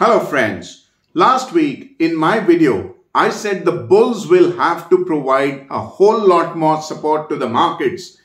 Hello friends. Last week in my video, I said the bulls will have to provide a whole lot more support to the markets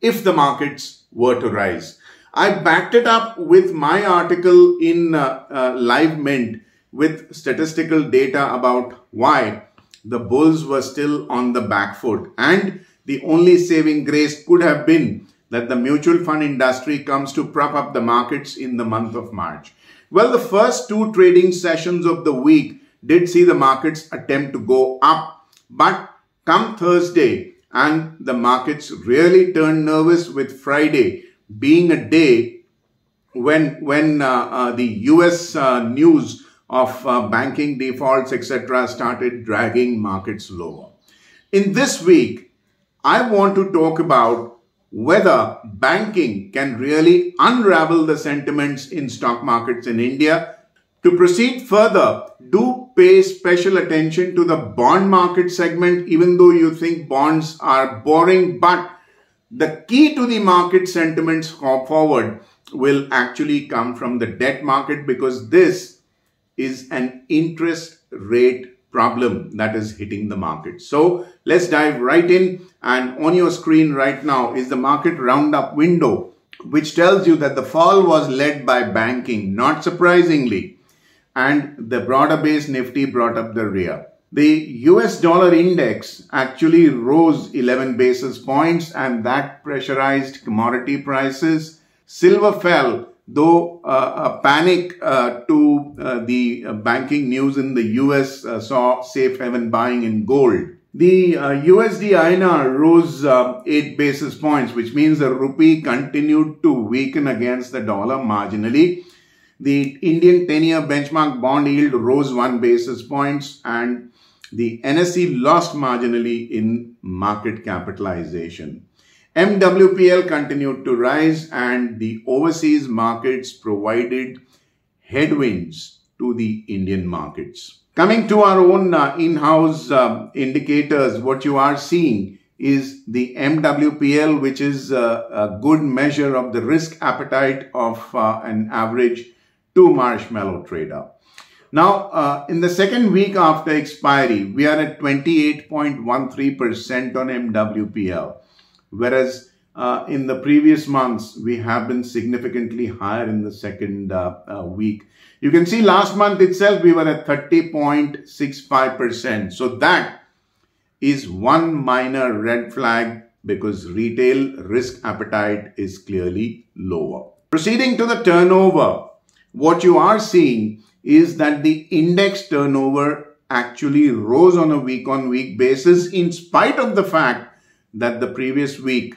if the markets were to rise. I backed it up with my article in uh, uh, Live Mint with statistical data about why the bulls were still on the back foot and the only saving grace could have been that the mutual fund industry comes to prop up the markets in the month of March. Well, the first two trading sessions of the week did see the markets attempt to go up. But come Thursday, and the markets really turned nervous with Friday being a day when, when uh, uh, the US uh, news of uh, banking defaults, etc., started dragging markets lower. In this week, I want to talk about whether banking can really unravel the sentiments in stock markets in India. To proceed further, do pay special attention to the bond market segment, even though you think bonds are boring, but the key to the market sentiments forward will actually come from the debt market because this is an interest rate problem that is hitting the market. So let's dive right in and on your screen right now is the market roundup window which tells you that the fall was led by banking, not surprisingly, and the broader base Nifty brought up the rear. The US dollar index actually rose 11 basis points and that pressurized commodity prices. Silver fell though uh, a panic uh, to uh, the banking news in the US uh, saw safe haven buying in gold. The USD uh, INR rose uh, 8 basis points, which means the rupee continued to weaken against the dollar marginally. The Indian 10-year benchmark bond yield rose 1 basis points and the NSE lost marginally in market capitalization. MWPL continued to rise and the overseas markets provided headwinds to the Indian markets. Coming to our own uh, in-house uh, indicators, what you are seeing is the MWPL, which is uh, a good measure of the risk appetite of uh, an average two marshmallow trader. Now, uh, in the second week after expiry, we are at 28.13% on MWPL whereas uh, in the previous months, we have been significantly higher in the second uh, uh, week. You can see last month itself, we were at 30.65%. So that is one minor red flag because retail risk appetite is clearly lower. Proceeding to the turnover, what you are seeing is that the index turnover actually rose on a week on week basis in spite of the fact that the previous week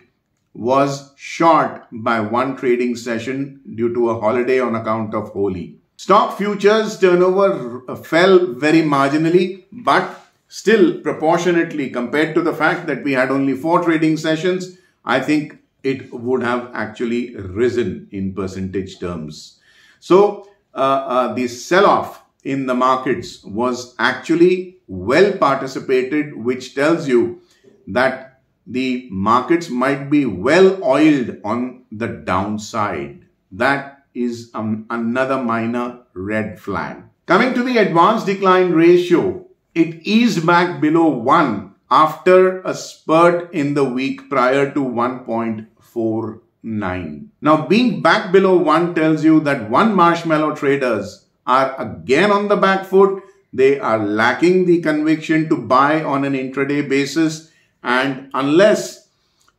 was short by one trading session due to a holiday on account of Holi. Stock futures turnover fell very marginally, but still proportionately compared to the fact that we had only four trading sessions, I think it would have actually risen in percentage terms. So uh, uh, the sell-off in the markets was actually well participated, which tells you that the markets might be well oiled on the downside. That is um, another minor red flag. Coming to the advanced decline ratio, it eased back below 1 after a spurt in the week prior to 1.49. Now being back below 1 tells you that one marshmallow traders are again on the back foot. They are lacking the conviction to buy on an intraday basis and unless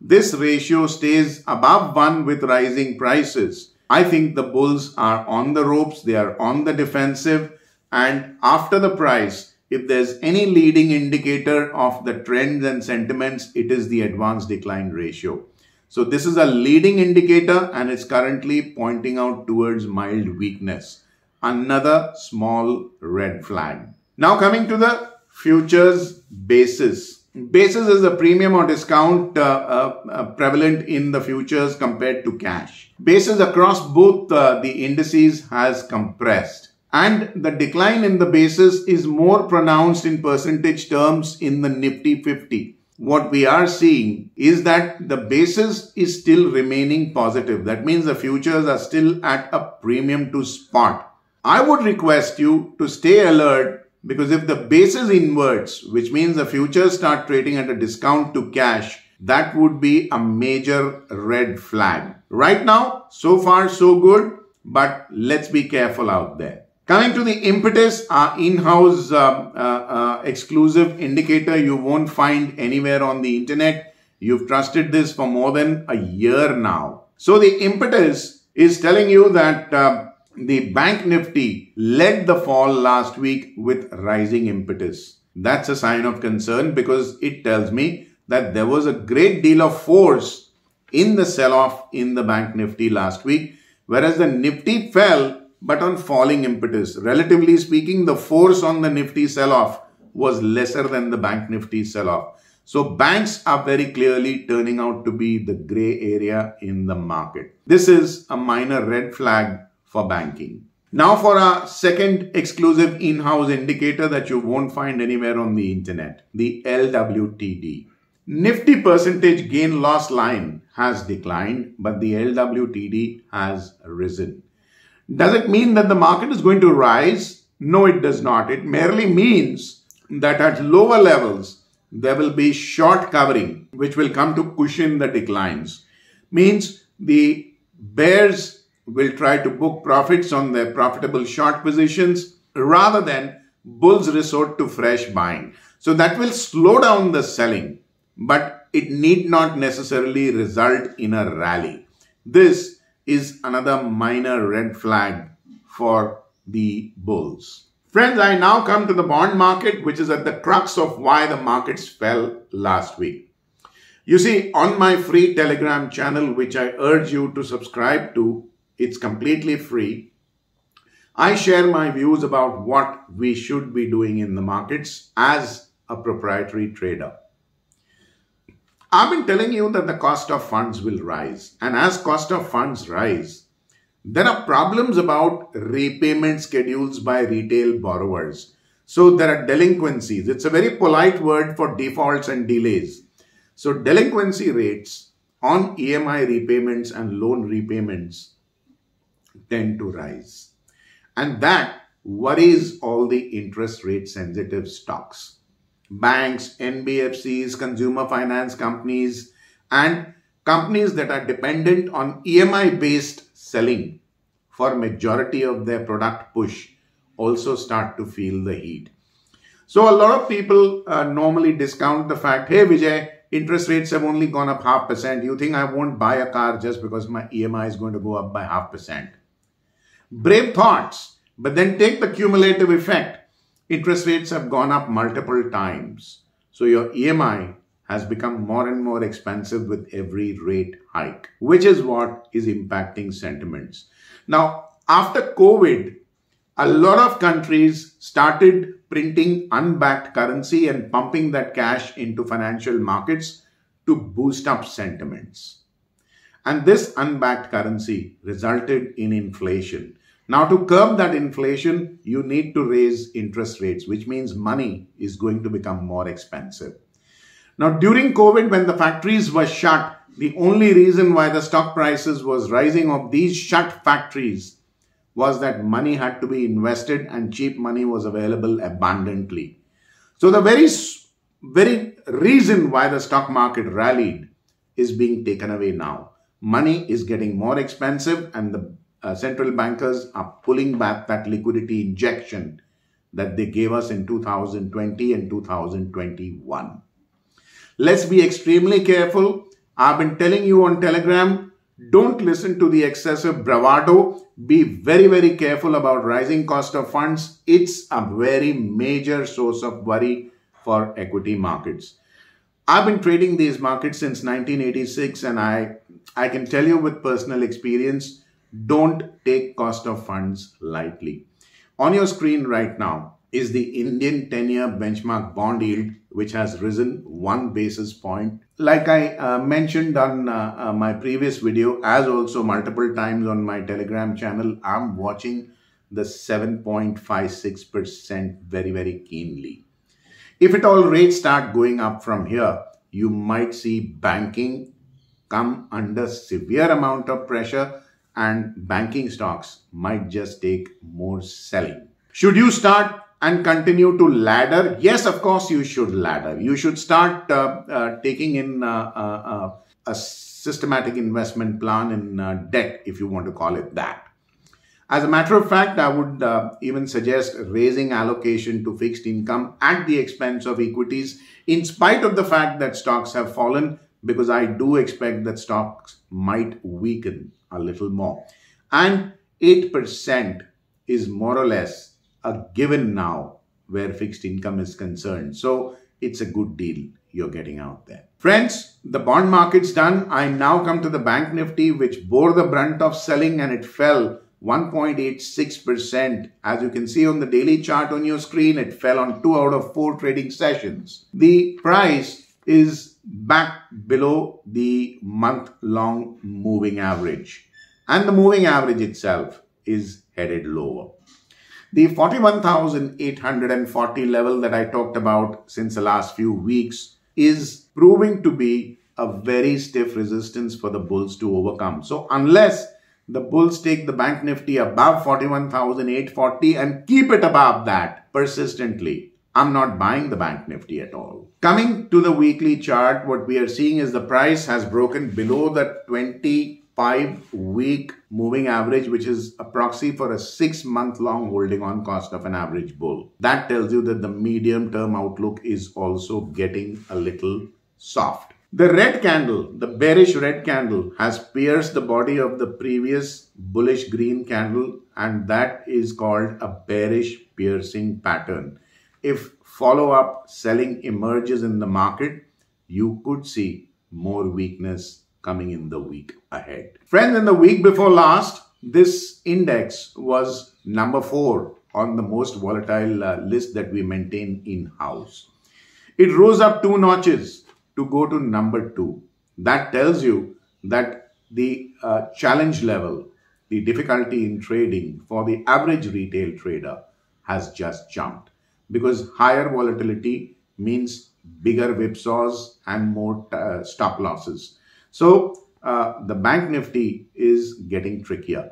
this ratio stays above 1 with rising prices, I think the bulls are on the ropes, they are on the defensive and after the price, if there's any leading indicator of the trends and sentiments, it is the advanced decline ratio. So this is a leading indicator and it's currently pointing out towards mild weakness. Another small red flag. Now coming to the futures basis. Basis is the premium or discount uh, uh, uh, prevalent in the futures compared to cash. Basis across both uh, the indices has compressed and the decline in the basis is more pronounced in percentage terms in the Nifty 50. What we are seeing is that the basis is still remaining positive. That means the futures are still at a premium to spot. I would request you to stay alert because if the basis inverts, which means the futures start trading at a discount to cash, that would be a major red flag. Right now, so far so good, but let's be careful out there. Coming to the impetus, our in-house uh, uh, uh, exclusive indicator you won't find anywhere on the internet. You've trusted this for more than a year now. So the impetus is telling you that uh, the bank nifty led the fall last week with rising impetus. That's a sign of concern because it tells me that there was a great deal of force in the sell-off in the bank nifty last week, whereas the nifty fell but on falling impetus. Relatively speaking, the force on the nifty sell-off was lesser than the bank nifty sell-off. So banks are very clearly turning out to be the gray area in the market. This is a minor red flag for banking. Now for our second exclusive in-house indicator that you won't find anywhere on the internet, the LWTD. Nifty percentage gain loss line has declined, but the LWTD has risen. Does it mean that the market is going to rise? No, it does not. It merely means that at lower levels, there will be short covering, which will come to cushion the declines. Means the bears will try to book profits on their profitable short positions rather than bulls resort to fresh buying. So that will slow down the selling, but it need not necessarily result in a rally. This is another minor red flag for the bulls. Friends, I now come to the bond market, which is at the crux of why the markets fell last week. You see, on my free Telegram channel, which I urge you to subscribe to, it's completely free. I share my views about what we should be doing in the markets as a proprietary trader. I've been telling you that the cost of funds will rise. And as cost of funds rise, there are problems about repayment schedules by retail borrowers. So there are delinquencies. It's a very polite word for defaults and delays. So delinquency rates on EMI repayments and loan repayments tend to rise. And that worries all the interest rate sensitive stocks banks, NBFCs, consumer finance companies, and companies that are dependent on EMI based selling for majority of their product push also start to feel the heat. So a lot of people uh, normally discount the fact, hey Vijay, interest rates have only gone up half percent. You think I won't buy a car just because my EMI is going to go up by half percent? Brave thoughts, but then take the cumulative effect interest rates have gone up multiple times. So your EMI has become more and more expensive with every rate hike, which is what is impacting sentiments. Now, after COVID, a lot of countries started printing unbacked currency and pumping that cash into financial markets to boost up sentiments. And this unbacked currency resulted in inflation. Now, to curb that inflation, you need to raise interest rates, which means money is going to become more expensive. Now, during COVID, when the factories were shut, the only reason why the stock prices was rising of these shut factories was that money had to be invested and cheap money was available abundantly. So the very, very reason why the stock market rallied is being taken away now. Money is getting more expensive and the uh, central bankers are pulling back that liquidity injection that they gave us in 2020 and 2021. Let's be extremely careful. I've been telling you on Telegram, don't listen to the excessive bravado. Be very, very careful about rising cost of funds. It's a very major source of worry for equity markets. I've been trading these markets since 1986 and I, I can tell you with personal experience, don't take cost of funds lightly. On your screen right now is the Indian 10-year benchmark bond yield, which has risen one basis point. Like I uh, mentioned on uh, uh, my previous video, as also multiple times on my Telegram channel, I'm watching the 7.56% very, very keenly. If at all rates start going up from here, you might see banking come under severe amount of pressure and banking stocks might just take more selling. Should you start and continue to ladder? Yes, of course, you should ladder. You should start uh, uh, taking in uh, uh, uh a systematic investment plan in uh, debt, if you want to call it that. As a matter of fact, I would even suggest raising allocation to fixed income at the expense of equities, in spite of the fact that stocks have fallen, because I do expect that stocks might weaken a little more. And 8% is more or less a given now where fixed income is concerned. So it's a good deal you're getting out there. Friends, the bond market's done. I now come to the bank nifty, which bore the brunt of selling and it fell 1.86%. As you can see on the daily chart on your screen, it fell on two out of four trading sessions. The price is back below the month long moving average and the moving average itself is headed lower. The 41,840 level that I talked about since the last few weeks is proving to be a very stiff resistance for the bulls to overcome. So unless the bulls take the bank nifty above 41,840 and keep it above that persistently, I'm not buying the bank nifty at all. Coming to the weekly chart, what we are seeing is the price has broken below the 25 week moving average, which is a proxy for a six month long holding on cost of an average bull. That tells you that the medium term outlook is also getting a little soft. The red candle, the bearish red candle has pierced the body of the previous bullish green candle and that is called a bearish piercing pattern if follow-up selling emerges in the market, you could see more weakness coming in the week ahead. Friends, in the week before last, this index was number four on the most volatile uh, list that we maintain in-house. It rose up two notches to go to number two. That tells you that the uh, challenge level, the difficulty in trading for the average retail trader has just jumped because higher volatility means bigger whipsaws and more uh, stop losses. So uh, the bank nifty is getting trickier.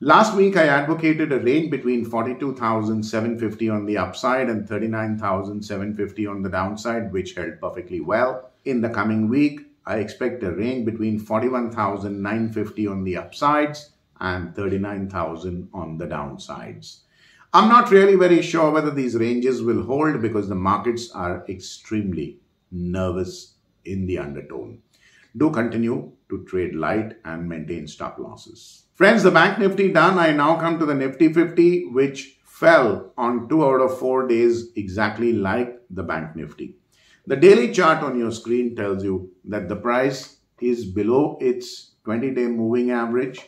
Last week, I advocated a range between 42,750 on the upside and 39,750 on the downside, which held perfectly well. In the coming week, I expect a range between 41,950 on the upsides and 39,000 on the downsides. I'm not really very sure whether these ranges will hold because the markets are extremely nervous in the undertone. Do continue to trade light and maintain stop losses. Friends, the Bank Nifty done. I now come to the Nifty 50, which fell on two out of four days exactly like the Bank Nifty. The daily chart on your screen tells you that the price is below its 20-day moving average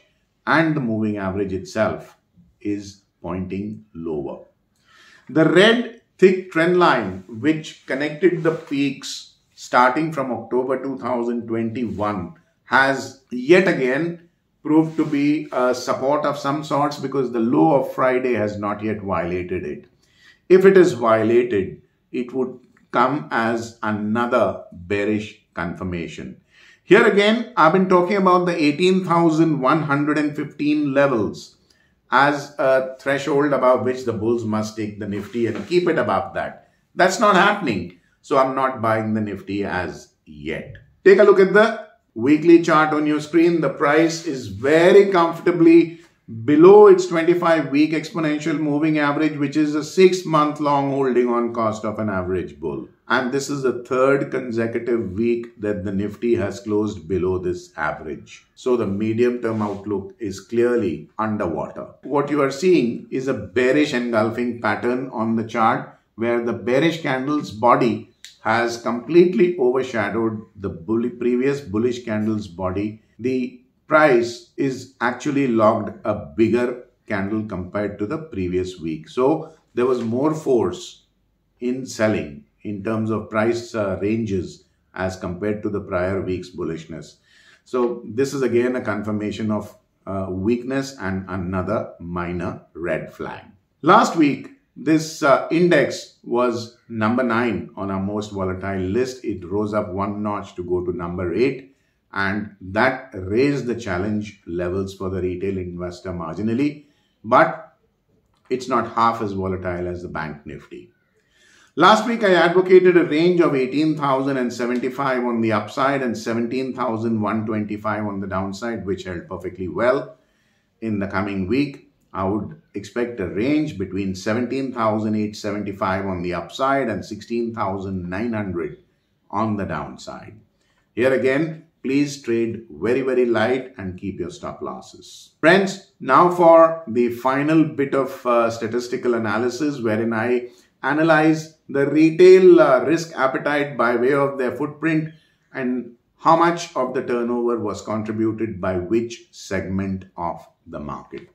and the moving average itself is pointing lower. The red thick trend line which connected the peaks starting from October 2021 has yet again proved to be a support of some sorts because the low of Friday has not yet violated it. If it is violated, it would come as another bearish confirmation. Here again, I've been talking about the 18,115 levels as a threshold above which the bulls must take the Nifty and keep it above that. That's not happening. So I'm not buying the Nifty as yet. Take a look at the weekly chart on your screen. The price is very comfortably below its 25 week exponential moving average, which is a six month long holding on cost of an average bull. And this is the third consecutive week that the Nifty has closed below this average. So the medium term outlook is clearly underwater. What you are seeing is a bearish engulfing pattern on the chart where the bearish candle's body has completely overshadowed the previous bullish candle's body. The price is actually logged a bigger candle compared to the previous week. So there was more force in selling in terms of price uh, ranges as compared to the prior week's bullishness. So this is again a confirmation of uh, weakness and another minor red flag. Last week, this uh, index was number nine on our most volatile list. It rose up one notch to go to number eight and that raised the challenge levels for the retail investor marginally, but it's not half as volatile as the bank nifty. Last week, I advocated a range of 18,075 on the upside and 17,125 on the downside, which held perfectly well. In the coming week, I would expect a range between 17,875 on the upside and 16,900 on the downside. Here again, please trade very, very light and keep your stop losses. Friends, now for the final bit of uh, statistical analysis wherein I analyze the retail uh, risk appetite by way of their footprint and how much of the turnover was contributed by which segment of the market.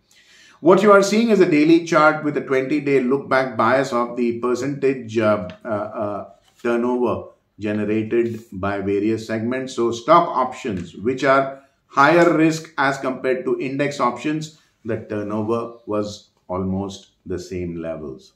What you are seeing is a daily chart with a 20-day look-back bias of the percentage uh, uh, uh, turnover generated by various segments. So stock options, which are higher risk as compared to index options, the turnover was almost the same levels.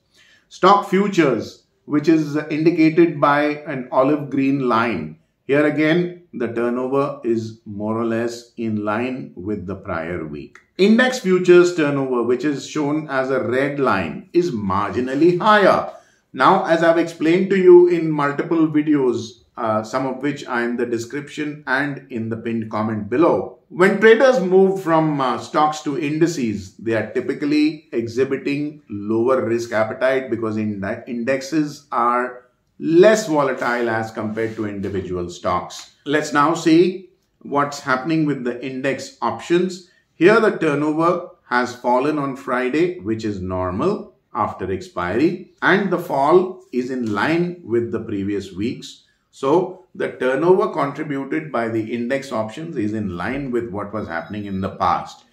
Stock futures, which is indicated by an olive green line. Here again, the turnover is more or less in line with the prior week. Index futures turnover, which is shown as a red line, is marginally higher. Now, as I've explained to you in multiple videos, uh, some of which are in the description and in the pinned comment below. When traders move from uh, stocks to indices, they are typically exhibiting lower risk appetite because in indexes are less volatile as compared to individual stocks. Let's now see what's happening with the index options. Here the turnover has fallen on Friday, which is normal after expiry and the fall is in line with the previous weeks. So the turnover contributed by the index options is in line with what was happening in the past.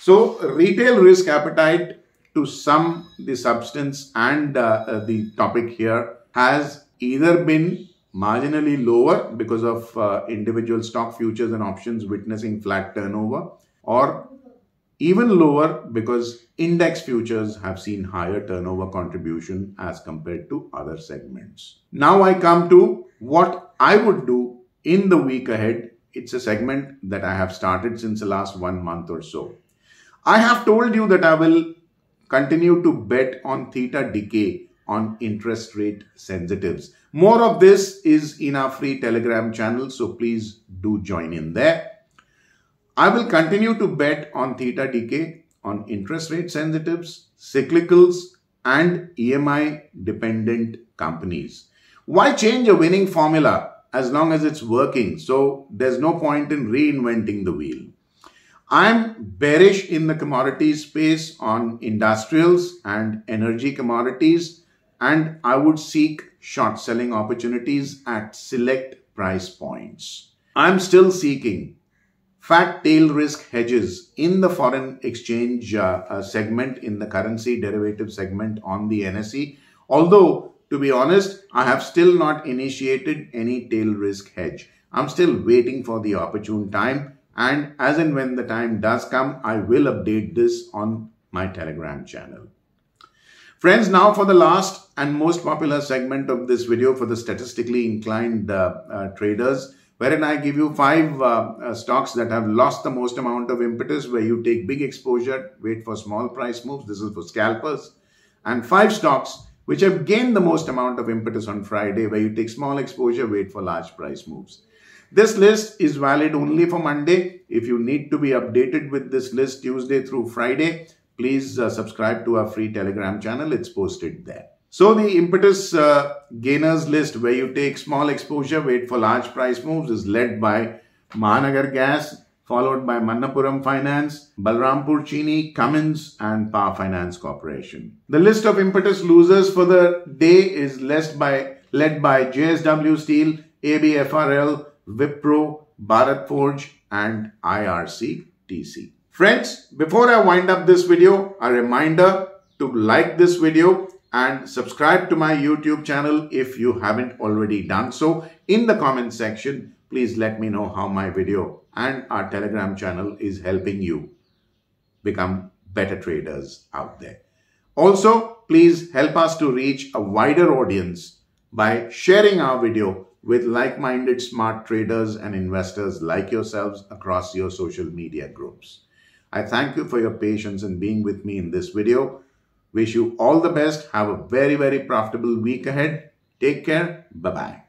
So retail risk appetite to sum the substance and uh, uh, the topic here has either been marginally lower because of uh, individual stock futures and options witnessing flat turnover or even lower because index futures have seen higher turnover contribution as compared to other segments. Now I come to what I would do in the week ahead. It's a segment that I have started since the last one month or so. I have told you that I will continue to bet on theta decay on interest rate sensitives. More of this is in our free telegram channel, so please do join in there. I will continue to bet on theta decay on interest rate sensitives, cyclicals, and EMI dependent companies. Why change a winning formula as long as it's working? So there's no point in reinventing the wheel. I'm bearish in the commodity space on industrials and energy commodities, and I would seek short selling opportunities at select price points. I'm still seeking fat tail risk hedges in the foreign exchange uh, uh, segment, in the currency derivative segment on the NSE. Although, to be honest, I have still not initiated any tail risk hedge. I'm still waiting for the opportune time. And as and when the time does come, I will update this on my Telegram channel. Friends, now for the last and most popular segment of this video for the statistically inclined uh, uh, traders wherein I give you five uh, uh, stocks that have lost the most amount of impetus, where you take big exposure, wait for small price moves. This is for scalpers. And five stocks which have gained the most amount of impetus on Friday, where you take small exposure, wait for large price moves. This list is valid only for Monday. If you need to be updated with this list Tuesday through Friday, please uh, subscribe to our free Telegram channel. It's posted there. So the impetus uh, gainers list where you take small exposure, wait for large price moves is led by Mahanagar Gas, followed by Manappuram Finance, Balrampur Chini, Cummins and Power Finance Corporation. The list of impetus losers for the day is led by, led by JSW Steel, ABFRL, Wipro, Bharat Forge and IRCTC. Friends, before I wind up this video, a reminder to like this video and subscribe to my YouTube channel if you haven't already done so. In the comment section, please let me know how my video and our Telegram channel is helping you become better traders out there. Also, please help us to reach a wider audience by sharing our video with like-minded smart traders and investors like yourselves across your social media groups. I thank you for your patience in being with me in this video. Wish you all the best. Have a very, very profitable week ahead. Take care. Bye-bye.